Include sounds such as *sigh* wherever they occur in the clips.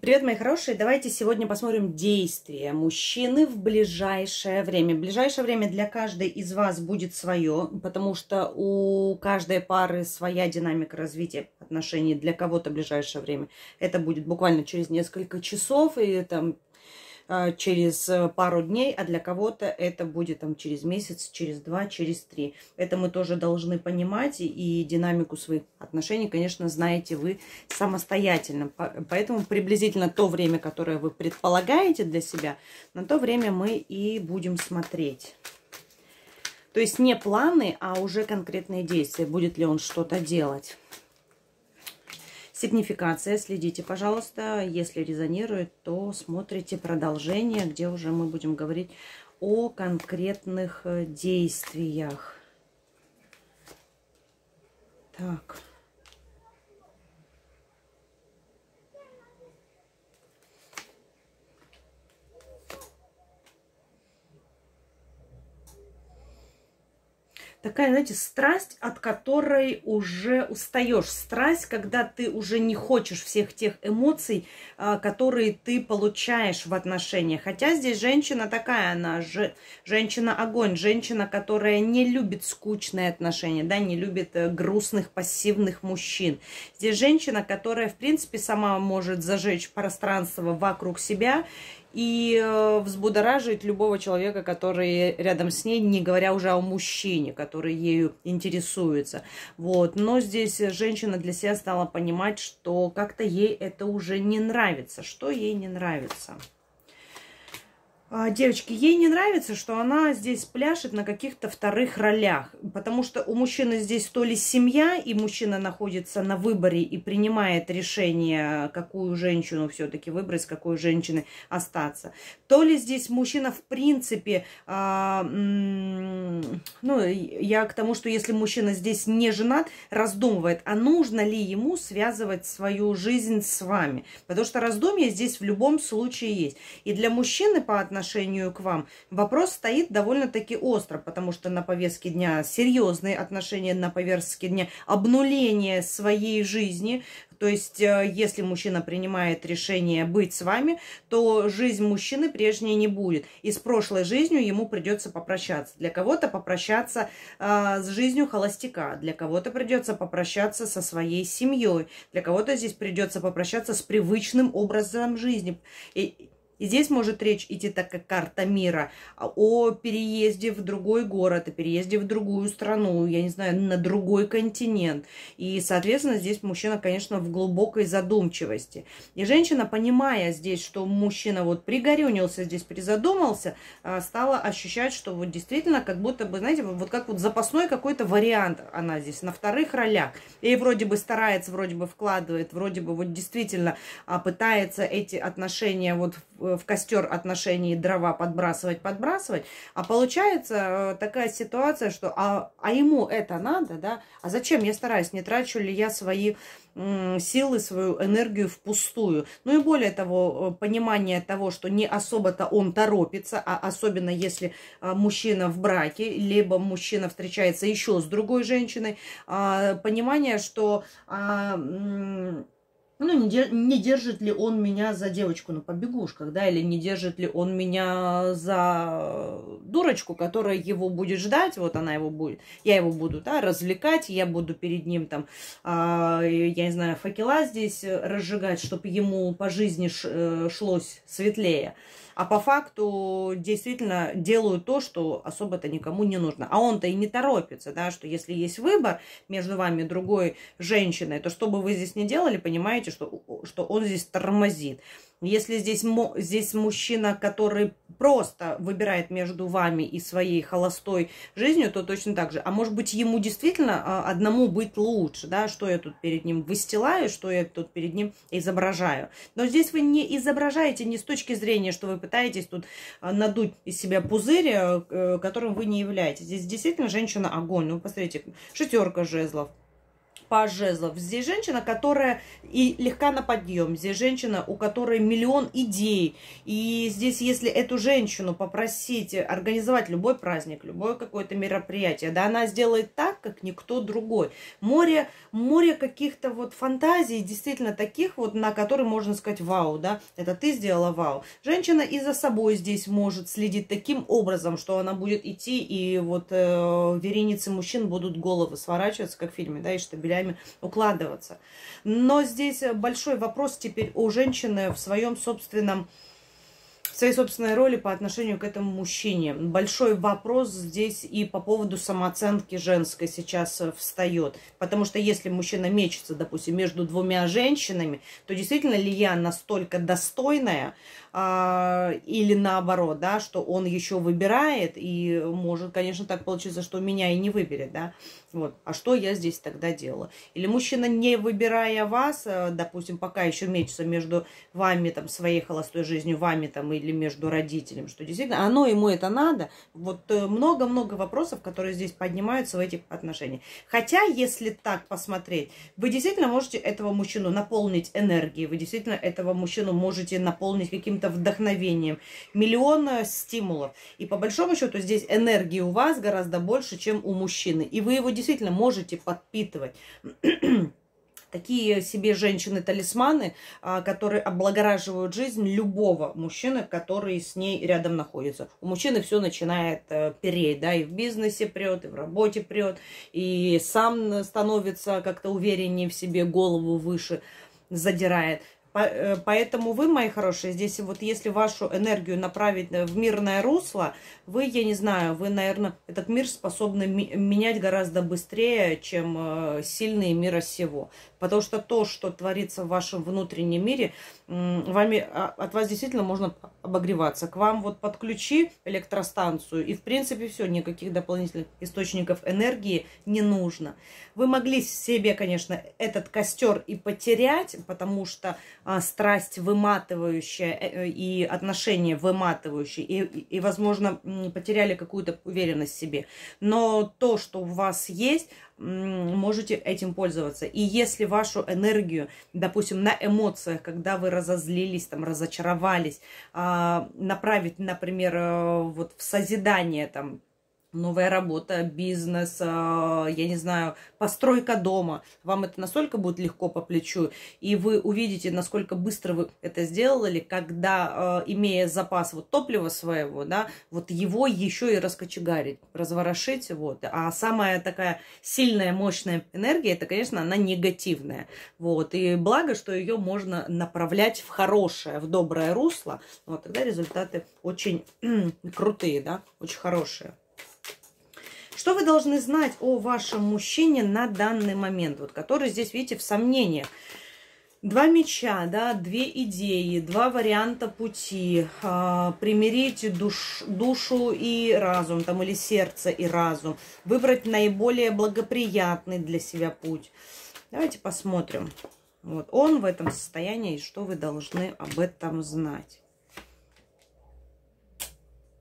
Привет, мои хорошие! Давайте сегодня посмотрим действия мужчины в ближайшее время. Ближайшее время для каждой из вас будет свое, потому что у каждой пары своя динамика развития отношений. Для кого-то ближайшее время это будет буквально через несколько часов, и там через э, пару дней, а для кого-то это будет там через месяц, через два, через три. Это мы тоже должны понимать, и динамику своих отношений, конечно, знаете вы самостоятельно. Поэтому приблизительно то время, которое вы предполагаете для себя, на то время мы и будем смотреть. То есть не планы, а уже конкретные действия. Будет ли он что-то делать. Сигнификация, следите, пожалуйста. Если резонирует, то смотрите продолжение, где уже мы будем говорить о конкретных э, действиях. Так. Такая, знаете, страсть, от которой уже устаешь. Страсть, когда ты уже не хочешь всех тех эмоций, а, которые ты получаешь в отношениях. Хотя здесь женщина такая, она же женщина-огонь, женщина, которая не любит скучные отношения, да, не любит э, грустных, пассивных мужчин. Здесь женщина, которая, в принципе, сама может зажечь пространство вокруг себя и э, взбудоражить любого человека, который рядом с ней, не говоря уже о мужчине, который ею интересуется. Вот. Но здесь женщина для себя стала понимать, что как-то ей это уже не нравится. Что ей не нравится? А, девочки, ей не нравится, что она здесь пляшет на каких-то вторых ролях, потому что у мужчины здесь то ли семья, и мужчина находится на выборе и принимает решение, какую женщину все-таки выбрать, с какой женщиной остаться, то ли здесь мужчина в принципе, а, ну, я к тому, что если мужчина здесь не женат, раздумывает, а нужно ли ему связывать свою жизнь с вами, потому что раздумье здесь в любом случае есть. И для мужчины по отношению отношению к вам. Вопрос стоит довольно-таки остро, потому что на повестке дня серьезные отношения, на повестке дня обнуление своей жизни, то есть, э, если мужчина принимает решение быть с вами, то жизнь мужчины прежней не будет. И с прошлой жизнью ему придется попрощаться. Для кого-то попрощаться э, с жизнью холостяка, для кого-то придется попрощаться со своей семьей, для кого-то здесь придется попрощаться с привычным образом жизни. И, и здесь может речь идти, так как карта мира, о переезде в другой город, о переезде в другую страну, я не знаю, на другой континент. И, соответственно, здесь мужчина, конечно, в глубокой задумчивости. И женщина, понимая здесь, что мужчина вот пригорюнился здесь, призадумался, а, стала ощущать, что вот действительно, как будто бы, знаете, вот как вот запасной какой-то вариант она здесь на вторых ролях. И вроде бы старается, вроде бы вкладывает, вроде бы вот действительно а, пытается эти отношения вот в костер отношений дрова подбрасывать, подбрасывать, а получается э, такая ситуация, что а, а ему это надо, да, а зачем я стараюсь, не трачу ли я свои силы, свою энергию впустую. Ну и более того, э, понимание того, что не особо-то он торопится, а особенно если э, мужчина в браке, либо мужчина встречается еще с другой женщиной, а, понимание, что а, ну, не, не держит ли он меня за девочку на побегушках, да, или не держит ли он меня за дурочку, которая его будет ждать, вот она его будет, я его буду, да, развлекать, я буду перед ним там, а, я не знаю, факела здесь разжигать, чтобы ему по жизни э, шлось светлее а по факту действительно делают то, что особо-то никому не нужно. А он-то и не торопится, да, что если есть выбор между вами другой женщиной, то что бы вы здесь ни делали, понимаете, что, что он здесь тормозит. Если здесь, здесь мужчина, который просто выбирает между вами и своей холостой жизнью, то точно так же. А может быть, ему действительно а, одному быть лучше, да, что я тут перед ним выстилаю, что я тут перед ним изображаю. Но здесь вы не изображаете не с точки зрения, что вы пытаетесь тут а, надуть из себя пузырь, э, которым вы не являетесь. Здесь действительно женщина огонь. Ну, посмотрите, шестерка жезлов, по жезлов. Здесь женщина, которая и легка на подъем. Здесь женщина, у которой миллион идей. И здесь, если эту женщину попросить организовать любой праздник, любое какое-то мероприятие, да, она сделает так, как никто другой. Море, море каких-то вот фантазий, действительно таких вот, на которые можно сказать вау, да, это ты сделала вау. Женщина и за собой здесь может следить таким образом, что она будет идти, и вот э, вереницы мужчин будут головы сворачиваться, как в фильме, да, и штабеля вещами укладываться. Но здесь большой вопрос теперь у женщины в своем собственном в своей собственной роли по отношению к этому мужчине. Большой вопрос здесь и по поводу самооценки женской сейчас встает. Потому что если мужчина мечется, допустим, между двумя женщинами, то действительно ли я настолько достойная, а, или наоборот, да, что он еще выбирает, и может, конечно, так получиться, что меня и не выберет, да, вот, а что я здесь тогда делала? Или мужчина, не выбирая вас, э, допустим, пока еще мечется между вами, там, своей холостой жизнью, вами, там, или между родителями, что действительно, оно ему это надо, вот э, много-много вопросов, которые здесь поднимаются в этих отношениях. Хотя, если так посмотреть, вы действительно можете этого мужчину наполнить энергией, вы действительно этого мужчину можете наполнить каким-то вдохновением, миллион стимулов. И по большому счету здесь энергии у вас гораздо больше, чем у мужчины. И вы его действительно можете подпитывать *clears throat* такие себе женщины-талисманы, а, которые облагораживают жизнь любого мужчины, который с ней рядом находится. У мужчины все начинает э, переть, да, и в бизнесе прет, и в работе прет, и сам становится как-то увереннее в себе, голову выше задирает. Э, поэтому вы, мои хорошие, здесь вот если вашу энергию направить в мирное русло, вы, я не знаю, вы, наверное, этот мир способны менять гораздо быстрее, чем э, сильные мира сего. Потому что то, что творится в вашем внутреннем мире, вами, а, от вас действительно можно обогреваться. К вам вот подключи электростанцию, и в принципе все, никаких дополнительных источников энергии не нужно. Вы могли себе, конечно, этот костер и потерять, потому что страсть выматывающая э, э, и отношения выматывающие, и, и, возможно, потеряли какую-то уверенность в себе. Но то, что у вас есть, можете этим пользоваться. И если вашу энергию, допустим, на эмоциях, когда вы разозлились, там, разочаровались, а, направить, например, э, вот в созидание, там, новая работа, бизнес, а, я не знаю, постройка дома. Вам это настолько будет легко по плечу, и вы увидите, насколько быстро вы это сделали, когда, а, имея запас вот топлива своего, да, вот его еще и раскочегарить, разворошить, вот. А самая такая сильная, мощная энергия, это, конечно, она негативная, вот. И благо, что ее можно направлять в хорошее, в доброе русло, вот, тогда результаты очень *clears throat* крутые, да, очень хорошие. Что вы должны знать о вашем мужчине на данный момент, вот, который здесь, видите, в сомнениях? Два меча, да, две идеи, два варианта пути. А, примирить душ, душу и разум, там, или сердце и разум. Выбрать наиболее благоприятный для себя путь. Давайте посмотрим. Вот он в этом состоянии, и что вы должны об этом знать.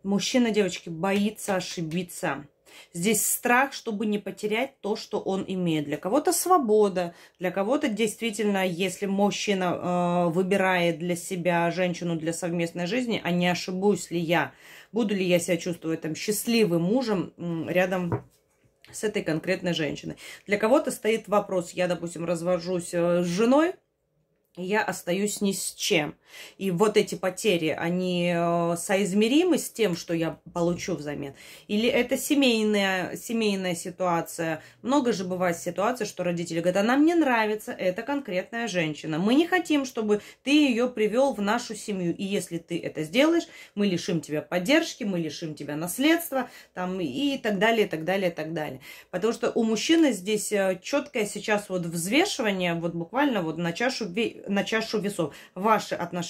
Мужчина, девочки, боится ошибиться. Здесь страх, чтобы не потерять то, что он имеет. Для кого-то свобода, для кого-то действительно, если мужчина э, выбирает для себя женщину для совместной жизни, а не ошибусь ли я, буду ли я себя чувствовать там счастливым мужем э, рядом с этой конкретной женщиной. Для кого-то стоит вопрос, я, допустим, развожусь э, с женой, я остаюсь ни с чем. И вот эти потери, они э, соизмеримы с тем, что я получу взамен? Или это семейная, семейная ситуация? Много же бывает ситуаций, что родители говорят, а нам не нравится эта конкретная женщина. Мы не хотим, чтобы ты ее привел в нашу семью. И если ты это сделаешь, мы лишим тебя поддержки, мы лишим тебя наследства, там, и так далее, и так далее, и так далее. Потому что у мужчины здесь э, четкое сейчас вот взвешивание, вот буквально вот на чашу на чашу весов ваши отношения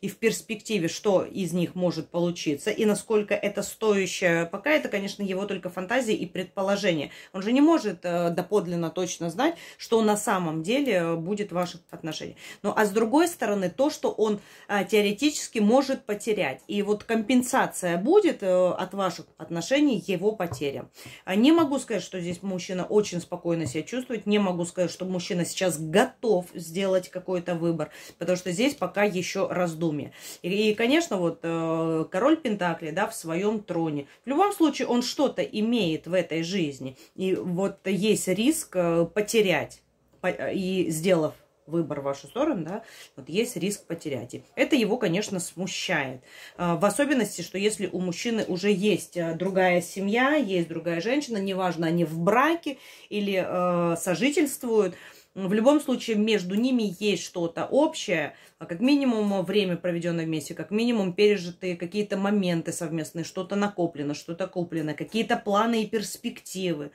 и в перспективе, что из них может получиться, и насколько это стоящее. Пока это, конечно, его только фантазии и предположения. Он же не может э, доподлинно точно знать, что на самом деле будет ваше отношение. Ну, а с другой стороны, то, что он э, теоретически может потерять. И вот компенсация будет э, от ваших отношений его потерям. А не могу сказать, что здесь мужчина очень спокойно себя чувствует. Не могу сказать, что мужчина сейчас готов сделать какой-то выбор. Потому что здесь пока еще раздумье. И, и конечно, вот э, король Пентакли, да, в своем троне. В любом случае, он что-то имеет в этой жизни. И вот есть риск э, потерять. И сделав выбор в вашу сторону, да, вот есть риск потерять. И это его, конечно, смущает. А, в особенности, что если у мужчины уже есть а, другая семья, есть другая женщина, неважно, они в браке или э, сожительствуют, в любом случае между ними есть что-то общее, а как минимум время проведенное вместе, как минимум пережитые какие-то моменты совместные, что-то накоплено, что-то куплено, какие-то планы и перспективы.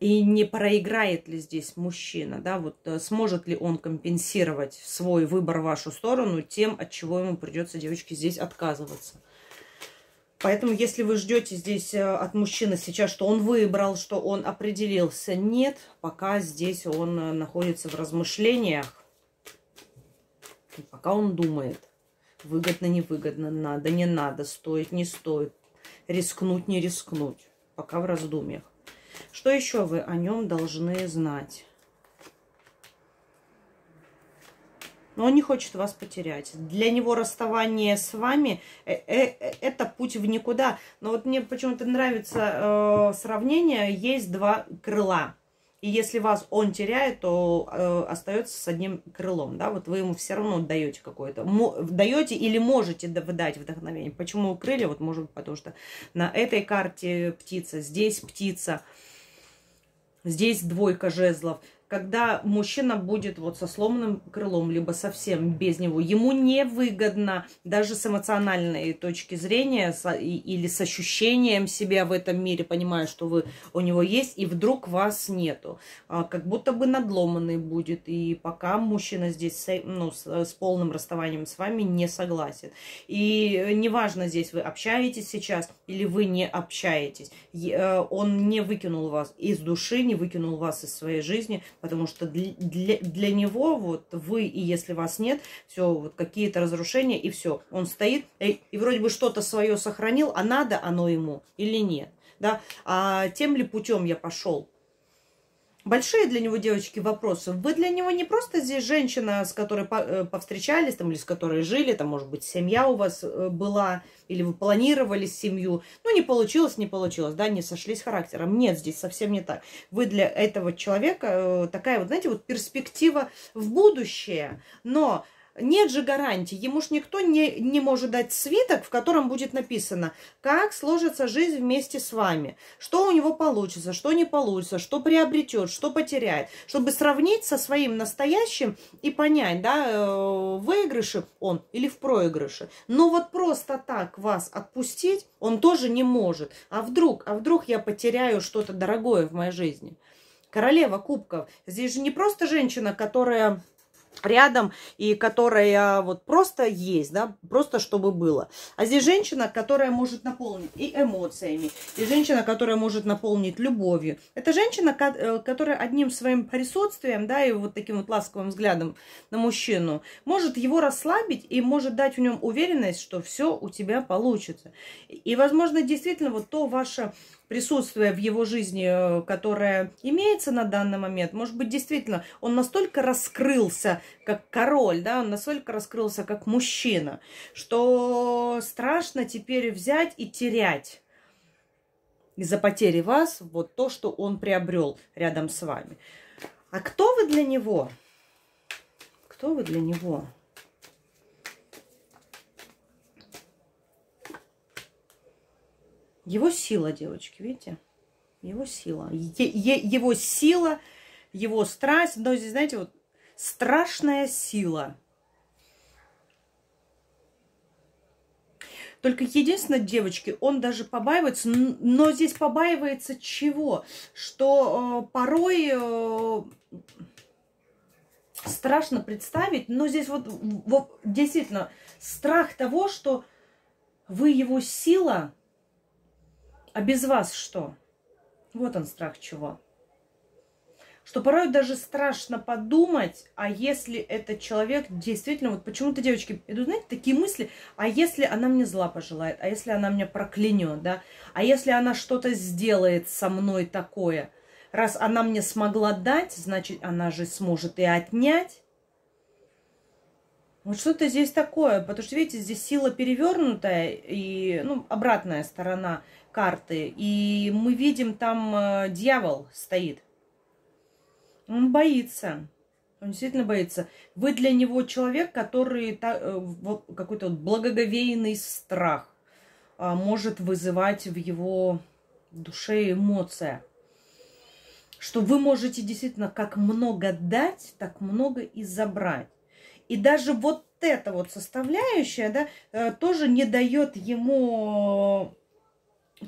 И не проиграет ли здесь мужчина, да, вот э, сможет ли он компенсировать свой выбор в вашу сторону тем, от чего ему придется, девочки, здесь отказываться. Поэтому, если вы ждете здесь э, от мужчины сейчас, что он выбрал, что он определился, нет, пока здесь он э, находится в размышлениях, пока он думает, выгодно, невыгодно, надо, не надо, стоит, не стоит, рискнуть, не рискнуть, пока в раздумьях. Что еще вы о нем должны знать? Но он не хочет вас потерять. Для него расставание с вами э, э, э, это путь в никуда. Но вот мне почему-то нравится э, сравнение. Есть два крыла. И если вас он теряет, то э, остается с одним крылом, да, вот вы ему все равно даете какое-то, даете или можете дать вдохновение. Почему крылья? Вот может быть, потому что на этой карте птица, здесь птица, здесь двойка жезлов когда мужчина будет вот со сломанным крылом, либо совсем без него, ему невыгодно даже с эмоциональной точки зрения или с ощущением себя в этом мире, понимая, что вы у него есть, и вдруг вас нету. А, как будто бы надломанный будет, и пока мужчина здесь ну, с, с полным расставанием с вами не согласен. И неважно здесь вы общаетесь сейчас или вы не общаетесь, э, он не выкинул вас из души, не выкинул вас из своей жизни, потому что для, для, для него вот вы и если вас нет, все, вот какие-то разрушения и все. Он стоит и, и вроде бы что-то свое сохранил, а надо оно ему или нет. Да? А тем ли путем я пошел? Большие для него, девочки, вопросы. Вы для него не просто здесь женщина, с которой э, повстречались, там, или с которой жили, там, может быть, семья у вас э, была, или вы планировали семью. Ну, не получилось, не получилось, да, не сошлись характером. Нет, здесь совсем не так. Вы для этого человека э, такая вот, знаете, вот перспектива в будущее, но нет же гарантии. Ему ж никто не, не может дать свиток, в котором будет написано, как сложится жизнь вместе с вами. Что у него получится, что не получится, что приобретет, что потеряет. Чтобы сравнить со своим настоящим и понять, да, э, в выигрыше он или в проигрыше. Но вот просто так вас отпустить он тоже не может. А вдруг, а вдруг я потеряю что-то дорогое в моей жизни? Королева кубков. Здесь же не просто женщина, которая рядом и которая вот просто есть, да, просто чтобы было. А здесь женщина, которая может наполнить и эмоциями, и женщина, которая может наполнить любовью. Это женщина, э, которая одним своим присутствием, да, и вот таким вот ласковым взглядом на мужчину может его расслабить и может дать в нем уверенность, что все у тебя получится. И, возможно, действительно вот то ваше присутствие в его жизни, э, которое имеется на данный момент, может быть, действительно, он настолько раскрылся как король, да, он настолько раскрылся как мужчина, что страшно теперь взять и терять из-за потери вас вот то, что он приобрел рядом с вами. А кто вы для него? Кто вы для него? Его сила, девочки, видите? Его сила. Е его сила, его страсть. Но здесь, знаете, вот страшная сила. Только единственное, девочки, он даже побаивается, но здесь побаивается чего? Что э, порой... Э, страшно представить, но здесь вот, вот действительно страх того, что вы его сила, а без вас что? Вот он страх чего. Что порой даже страшно подумать, а если этот человек действительно, вот почему-то девочки идут, знаете, такие мысли, а если она мне зла пожелает, а если она меня проклянет, да, а если она что-то сделает со мной такое, раз она мне смогла дать, значит, она же сможет и отнять. Вот что-то здесь такое, потому что, видите, здесь сила перевернутая и, ну, обратная сторона карты. И мы видим, там э, дьявол стоит. Он боится. Он действительно боится. Вы для него человек, который э, какой-то вот благоговейный страх э, может вызывать в его душе эмоция. Что вы можете действительно как много дать, так много и забрать. И даже вот эта вот составляющая, да, э, тоже не дает ему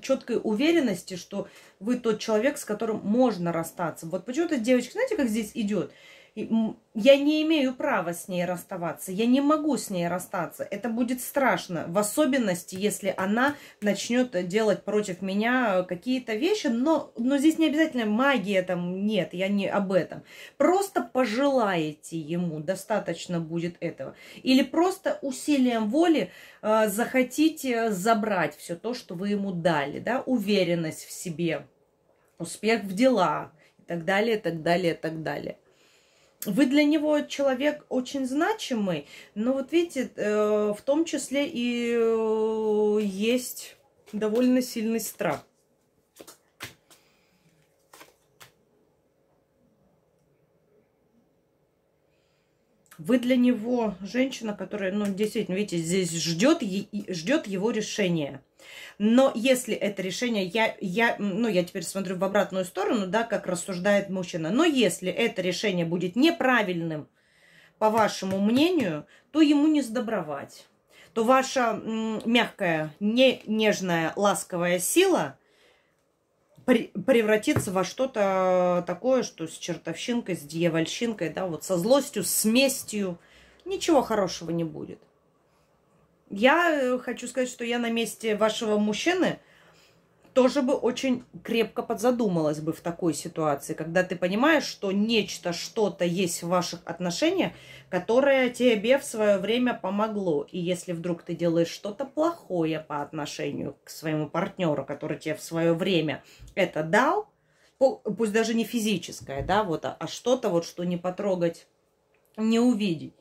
четкой уверенности, что вы тот человек, с которым можно расстаться. Вот почему-то девочка, знаете, как здесь идет? Я не имею права с ней расставаться, я не могу с ней расстаться. Это будет страшно, в особенности, если она начнет делать против меня какие-то вещи, но, но здесь не обязательно магия там нет, я не об этом. Просто пожелаете ему, достаточно будет этого. Или просто усилием воли э, захотите забрать все то, что вы ему дали, да, уверенность в себе, успех в делах и так далее, так далее, так далее вы для него человек очень значимый, но вот видите, э, в том числе и э, есть довольно сильный страх. Вы для него женщина, которая, ну, действительно, видите, здесь ждет, ждет его решения. Но если это решение, я, я, ну, я теперь смотрю в обратную сторону, да, как рассуждает мужчина, но если это решение будет неправильным, по вашему мнению, то ему не сдобровать. То ваша мягкая, не нежная, ласковая сила превратится во что-то такое, что с чертовщинкой, с дьявольщинкой, да, вот со злостью, с местью. Ничего хорошего не будет. Я э, хочу сказать, что я на месте вашего мужчины тоже бы очень крепко подзадумалась бы в такой ситуации, когда ты понимаешь, что нечто, что-то есть в ваших отношениях, которое тебе в свое время помогло. И если вдруг ты делаешь что-то плохое по отношению к своему партнеру, который тебе в свое время это дал, пусть даже не физическое, да, вот, а, а что-то вот, что не потрогать, не увидеть,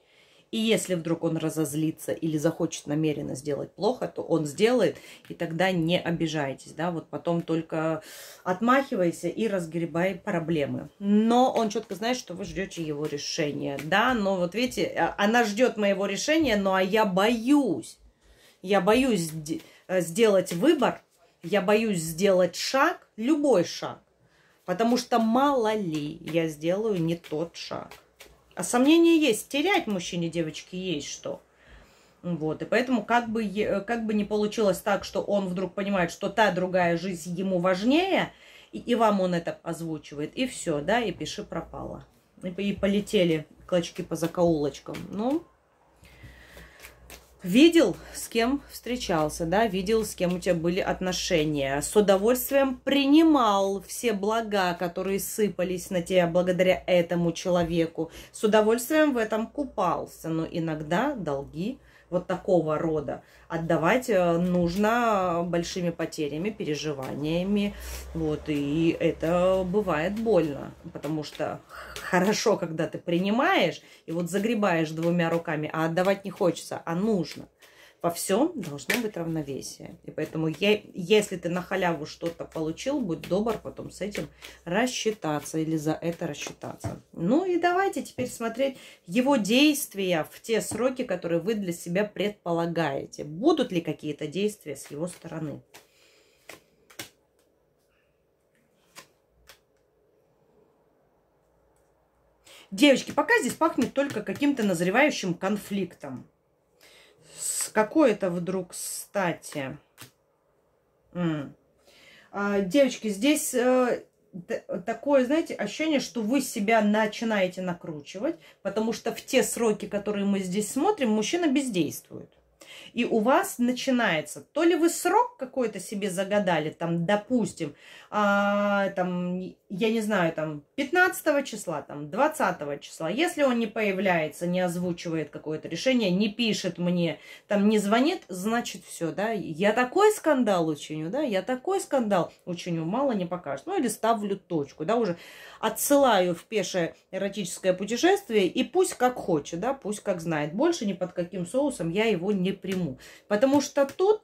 и если вдруг он разозлится или захочет намеренно сделать плохо, то он сделает, и тогда не обижайтесь, да, вот потом только отмахивайся и разгребай проблемы. Но он четко знает, что вы ждете его решения, да, но вот видите, а, она ждет моего решения, ну а я боюсь, я боюсь э, сделать выбор, я боюсь сделать шаг, любой шаг, потому что мало ли я сделаю не тот шаг. А сомнения есть. Терять мужчине, девочки, есть что. Вот, и поэтому как бы, как бы не получилось так, что он вдруг понимает, что та другая жизнь ему важнее, и, и вам он это озвучивает, и все, да, и пиши пропало. И, и полетели клочки по закоулочкам. Ну, Видел, с кем встречался, да, видел, с кем у тебя были отношения. С удовольствием принимал все блага, которые сыпались на тебя благодаря этому человеку. С удовольствием в этом купался. Но иногда долги вот такого рода отдавать э, нужно большими потерями, переживаниями. Вот, и это бывает больно, потому что *laughs* хорошо, когда ты принимаешь и вот загребаешь двумя руками, а отдавать не хочется, а нужно. Во всем должно быть равновесие. И поэтому, я, если ты на халяву что-то получил, будь добр потом с этим рассчитаться или за это рассчитаться. Ну и давайте теперь смотреть его действия в те сроки, которые вы для себя предполагаете. Будут ли какие-то действия с его стороны? Девочки, пока здесь пахнет только каким-то назревающим конфликтом какой это вдруг стати? М. А, девочки, здесь э, такое, знаете, ощущение, что вы себя начинаете накручивать, потому что в те сроки, которые мы здесь смотрим, мужчина бездействует и у вас начинается, то ли вы срок какой-то себе загадали, там, допустим, а, там, я не знаю, там, 15 числа, там, 20 числа, если он не появляется, не озвучивает какое-то решение, не пишет мне, там, не звонит, значит, все, да, я такой скандал учиню, да, я такой скандал учиню, мало не покажет, ну, или ставлю точку, да, уже отсылаю в пешее эротическое путешествие, и пусть как хочет, да, пусть как знает, больше ни под каким соусом я его не приму, потому что тут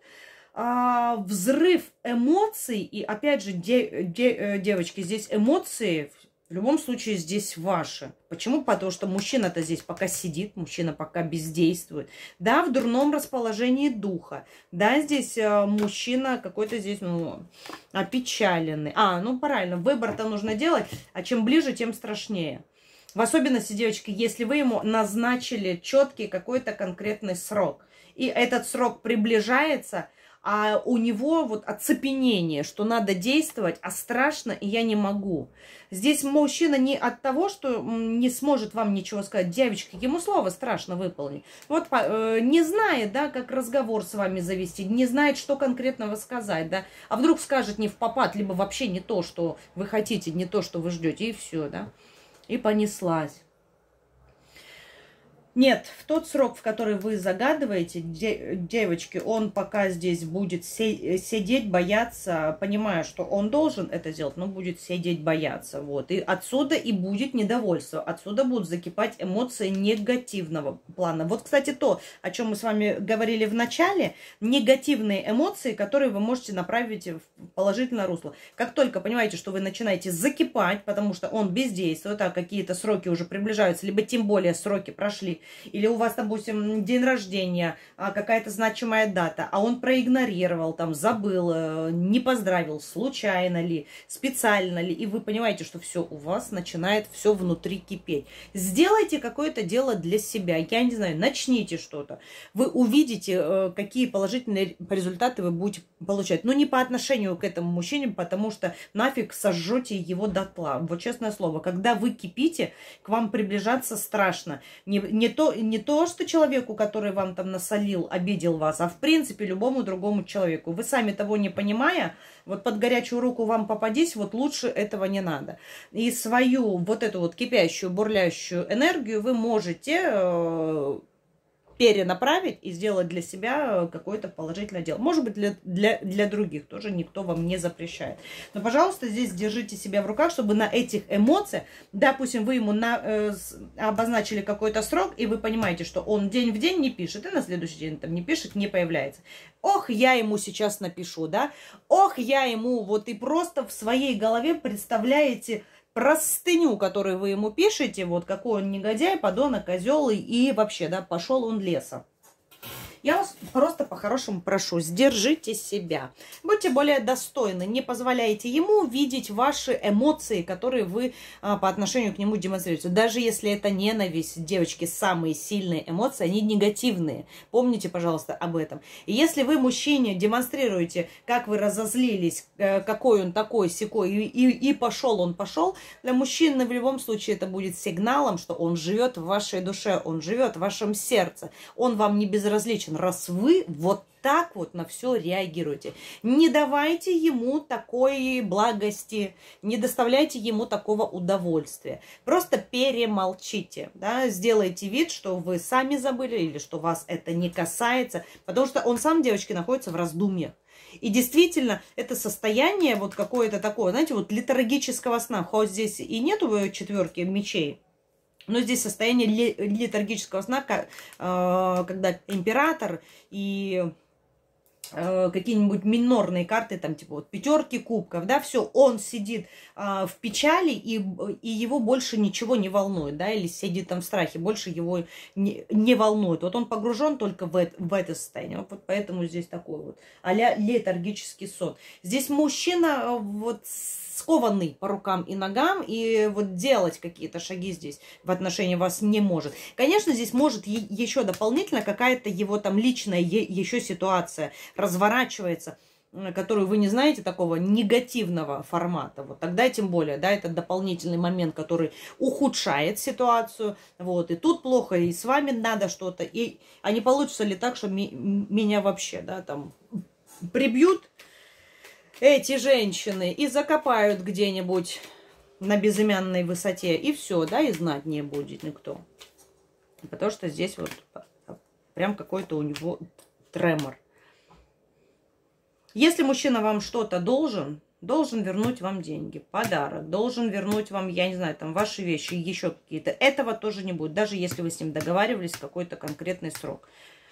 а, взрыв эмоций, и опять же, де, де, э, девочки, здесь эмоции в любом случае здесь ваши. Почему? Потому что мужчина-то здесь пока сидит, мужчина пока бездействует. Да, в дурном расположении духа. Да, здесь э, мужчина какой-то здесь, ну, опечаленный. А, ну, правильно, выбор-то нужно делать, а чем ближе, тем страшнее. В особенности, девочки, если вы ему назначили четкий какой-то конкретный срок, и этот срок приближается – а у него вот оцепенение, что надо действовать, а страшно, и я не могу. Здесь мужчина не от того, что не сможет вам ничего сказать, девочка, ему слово страшно выполнить. Вот э, не знает, да, как разговор с вами завести, не знает, что конкретного сказать, да, а вдруг скажет не в попад, либо вообще не то, что вы хотите, не то, что вы ждете, и все, да, и понеслась. Нет, в тот срок, в который вы загадываете, де, девочки, он пока здесь будет сидеть, бояться, понимая, что он должен это сделать, но будет сидеть, бояться. Вот. И отсюда и будет недовольство. Отсюда будут закипать эмоции негативного плана. Вот, кстати, то, о чем мы с вами говорили в начале, негативные эмоции, которые вы можете направить в положительное русло. Как только понимаете, что вы начинаете закипать, потому что он бездействует, а какие-то сроки уже приближаются, либо тем более сроки прошли, или у вас, допустим, день рождения, а, какая-то значимая дата, а он проигнорировал, там, забыл, э, не поздравил, случайно ли, специально ли, и вы понимаете, что все у вас начинает все внутри кипеть. Сделайте какое-то дело для себя, я не знаю, начните что-то. Вы увидите, э, какие положительные результаты вы будете получать. Но не по отношению к этому мужчине, потому что нафиг сожжете его дотла. Вот честное слово, когда вы кипите, к вам приближаться страшно. Не, не то, не то, что человеку, который вам там насолил, обидел вас, а в принципе любому другому человеку. Вы сами того не понимая, вот под горячую руку вам попадись, вот лучше этого не надо. И свою вот эту вот кипящую, бурлящую энергию вы можете э, перенаправить и сделать для себя какое-то положительное дело. Может быть, для, для, для других тоже никто вам не запрещает. Но, пожалуйста, здесь держите себя в руках, чтобы на этих эмоциях, допустим, вы ему на, э, обозначили какой-то срок, и вы понимаете, что он день в день не пишет, и на следующий день там не пишет, не появляется. Ох, я ему сейчас напишу, да? Ох, я ему вот и просто в своей голове представляете простыню, которую вы ему пишете, вот какой он негодяй, подонок, козел и вообще, да, пошел он лесом. Я вас просто по-хорошему прошу, сдержите себя. Будьте более достойны, не позволяйте ему видеть ваши эмоции, которые вы а, по отношению к нему демонстрируете. Даже если это ненависть, девочки, самые сильные эмоции, они негативные. Помните, пожалуйста, об этом. И если вы мужчине демонстрируете, как вы разозлились, э, какой он такой, секой, и, и, и пошел он, пошел, для мужчины в любом случае это будет сигналом, что он живет в вашей душе, он живет в вашем сердце, он вам не безразличен женщин, раз вы вот так вот на все реагируете. Не давайте ему такой благости, не доставляйте ему такого удовольствия. Просто перемолчите, да, сделайте вид, что вы сами забыли или что вас это не касается, потому что он сам, девочки, находится в раздумьях. И действительно, это состояние вот какое-то такое, знаете, вот литургического сна, хоть здесь и нету четверки мечей, но здесь состояние летаргического сна, э, когда император и э, какие-нибудь минорные карты, там, типа, вот пятерки кубков, да, все, он сидит а, в печали, и, и его больше ничего не волнует, да, или сидит там в страхе, больше его не, не волнует. Вот он погружен только в, это, в это состояние. Вот поэтому здесь такой вот а-ля летаргический сон. Здесь мужчина э, вот скованный по рукам и ногам, и вот делать какие-то шаги здесь в отношении вас не может. Конечно, здесь может еще дополнительно какая-то его там личная еще ситуация разворачивается. которую вы не знаете, такого негативного формата, вот тогда тем более, да, это дополнительный момент, который ухудшает ситуацию, вот, и тут плохо, и с вами надо что-то, и, а не получится ли так, что ми, меня вообще, да, там, прибьют эти женщины и закопают где-нибудь на безымянной высоте, и все, да, и знать не будет никто. Потому что здесь вот прям какой-то у него тремор. Если мужчина вам что-то должен, должен вернуть вам деньги, подарок, должен вернуть вам, я не знаю, там ваши вещи, еще какие-то. Этого тоже не будет, даже если вы с ним договаривались какой-то конкретный срок.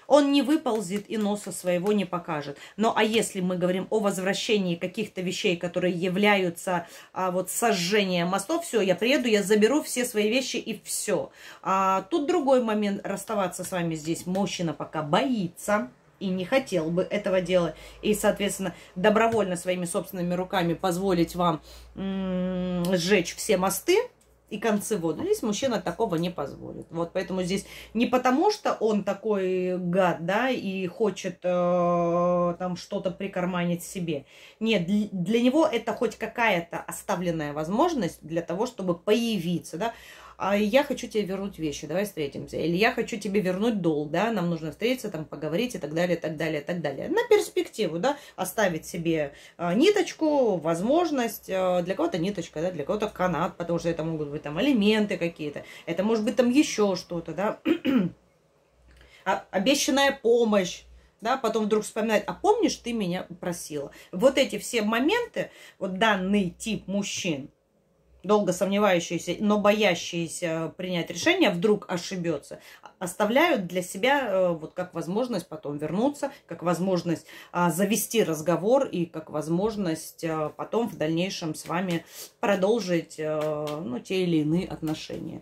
Он не выползет и носа своего не покажет. Но а если мы говорим о возвращении каких-то вещей, которые являются а, вот сожжением мостов, все, я приеду, я заберу все свои вещи и все. А, тут другой момент, расставаться с вами здесь мужчина пока боится, и не хотел бы этого делать. И, соответственно, добровольно своими собственными руками позволить вам сжечь все мосты и концы воды. Здесь мужчина такого не позволит. Вот поэтому здесь не потому, что он такой гад, да, и хочет э, там что-то прикарманить себе. Нет, для него это хоть какая-то оставленная возможность для того, чтобы появиться, да а я хочу тебе вернуть вещи, давай встретимся. Или я хочу тебе вернуть долг, да, нам нужно встретиться, там, поговорить и так далее, так далее, так далее. На перспективу, да, оставить себе а, ниточку, возможность, а, для кого-то ниточка, да, для кого-то канат, потому что это могут быть там элементы какие-то, это может быть там еще что-то, да, *clears throat* а, обещанная помощь, да, потом вдруг вспоминает, а помнишь, ты меня просила. Вот эти все моменты, вот данный тип мужчин, долго сомневающиеся, но боящиеся принять решение, вдруг ошибется, оставляют для себя э, вот как возможность потом вернуться, как возможность а, завести разговор и как возможность а, потом в дальнейшем с вами продолжить а, ну, те или иные отношения.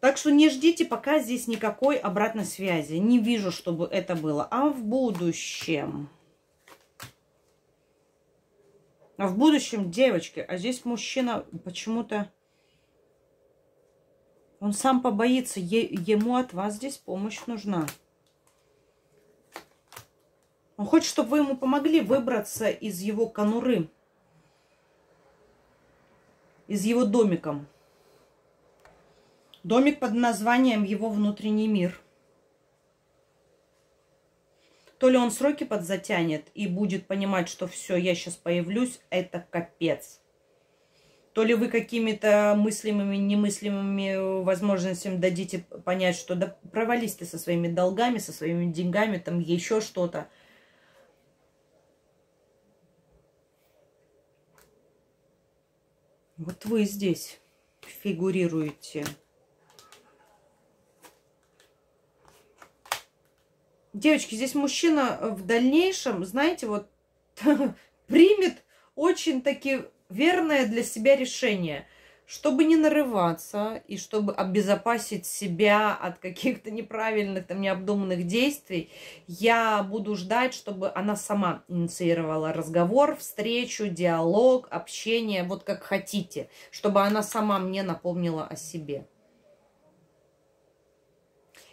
Так что не ждите пока здесь никакой обратной связи. Не вижу, чтобы это было. А в будущем... А в будущем девочки, а здесь мужчина почему-то... Он сам побоится, е ему от вас здесь помощь нужна. Он хочет, чтобы вы ему помогли выбраться из его конуры, из его домика. Домик под названием «Его внутренний мир». То ли он сроки подзатянет и будет понимать, что все, я сейчас появлюсь, это капец. То ли вы какими-то мыслимыми, немыслимыми возможностями дадите понять, что да провались ты со своими долгами, со своими деньгами, там еще что-то. Вот вы здесь фигурируете. Девочки, здесь мужчина в дальнейшем, знаете, вот *laughs* примет очень таки верное для себя решение, чтобы не нарываться и чтобы обезопасить себя от каких-то неправильных, там, необдуманных действий, я буду ждать, чтобы она сама инициировала разговор, встречу, диалог, общение, вот как хотите, чтобы она сама мне напомнила о себе.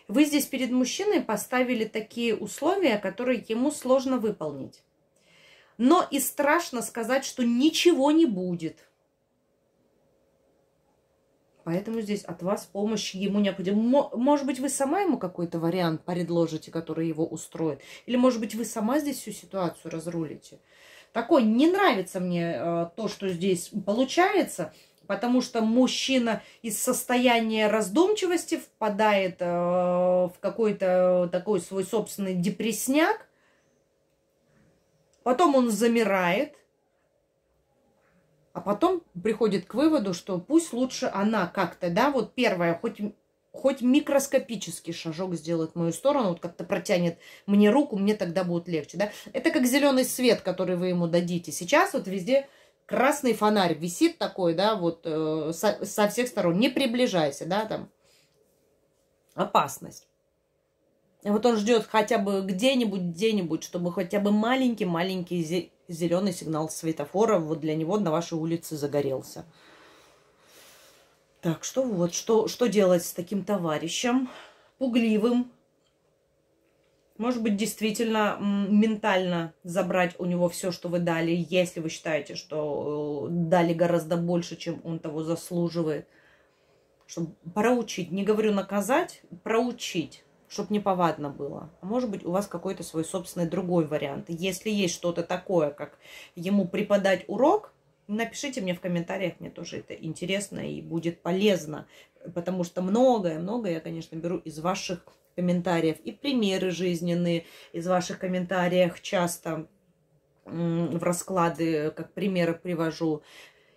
Вы здесь перед мужчиной поставили такие условия, которые ему сложно выполнить. Но и страшно сказать, что ничего не будет. Поэтому здесь от вас помощь ему необходима. Может быть, вы сама ему какой-то вариант предложите, который его устроит. Или, может быть, вы сама здесь всю ситуацию разрулите. Такой, не нравится мне э, то, что здесь получается потому что мужчина из состояния раздумчивости впадает э, в какой-то такой свой собственный депресняк, потом он замирает, а потом приходит к выводу, что пусть лучше она как-то, да, вот первая, хоть, хоть микроскопический шажок сделает в мою сторону, вот как-то протянет мне руку, мне тогда будет легче, да. Это как зеленый свет, который вы ему дадите. Сейчас вот везде красный фонарь висит такой, да, вот э, со, со всех сторон. Не приближайся, да, там. Опасность. И вот он ждет хотя бы где-нибудь, где-нибудь, чтобы хотя бы маленький-маленький зеленый сигнал светофора вот для него на вашей улице загорелся. Так, что вот, что, что делать с таким товарищем, пугливым, Может быть, действительно ментально забрать у него все, что вы дали, если вы считаете, что э, дали гораздо больше, чем он того заслуживает. Чтобы проучить, не говорю наказать, проучить, чтобы не повадно было. А может быть, у вас какой-то свой собственный другой вариант. Если есть что-то такое, как ему преподать урок, напишите мне в комментариях, мне тоже это интересно и будет полезно, потому что многое-многое я, конечно, беру из ваших комментариев и примеры жизненные из ваших комментариев часто в расклады, как примеры привожу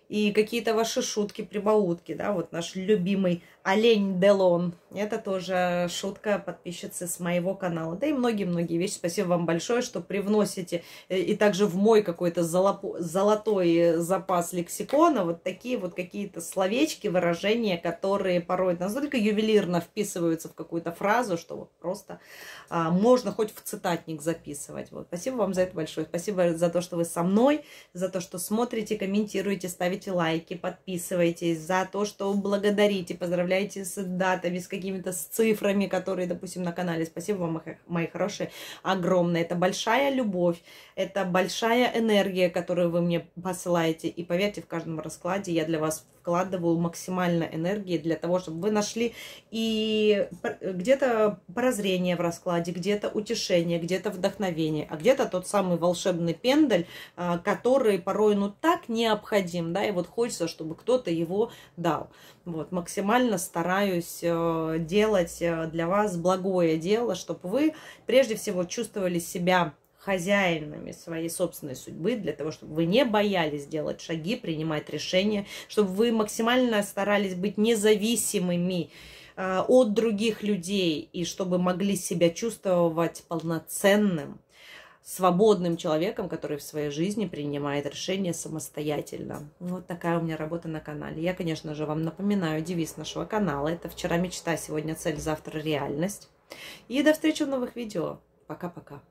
и какие-то ваши шутки, прибаутки, да, вот наш любимый олень Делон. Это тоже шутка подписчицы с моего канала. Да и многие-многие вещи. Спасибо вам большое, что привносите э, и также в мой какой-то золотой запас лексикона вот такие вот какие-то словечки, выражения, которые порой настолько ювелирно вписываются в какую-то фразу, что вот просто а, можно хоть в цитатник записывать. Вот. Спасибо вам за это большое. Спасибо за то, что вы со мной, за то, что смотрите, комментируете, ставите ставите лайки, подписывайтесь, за то, что благодарите, поздравляете с датами, с какими-то цифрами, которые, допустим, на канале. Спасибо вам, мои хорошие, огромное. Это большая любовь, это большая энергия, которую вы мне посылаете. И поверьте, в каждом раскладе я для вас вкладываю максимально энергии для того, чтобы вы нашли и где-то прозрение в раскладе, где-то утешение, где-то вдохновение, а где-то тот самый волшебный пендель, а, который порой ну так необходим, да, и вот хочется, чтобы кто-то его дал. Вот, максимально стараюсь э, делать э, для вас благое дело, чтобы вы прежде всего чувствовали себя хозяинами своей собственной судьбы, для того, чтобы вы не боялись делать шаги, принимать решения, чтобы вы максимально старались быть независимыми э, от других людей и чтобы могли себя чувствовать полноценным, свободным человеком, который в своей жизни принимает решения самостоятельно. Вот такая у меня работа на канале. Я, конечно же, вам напоминаю девиз нашего канала. Это «Вчера мечта, сегодня цель, завтра реальность». И до встречи в новых видео. Пока-пока.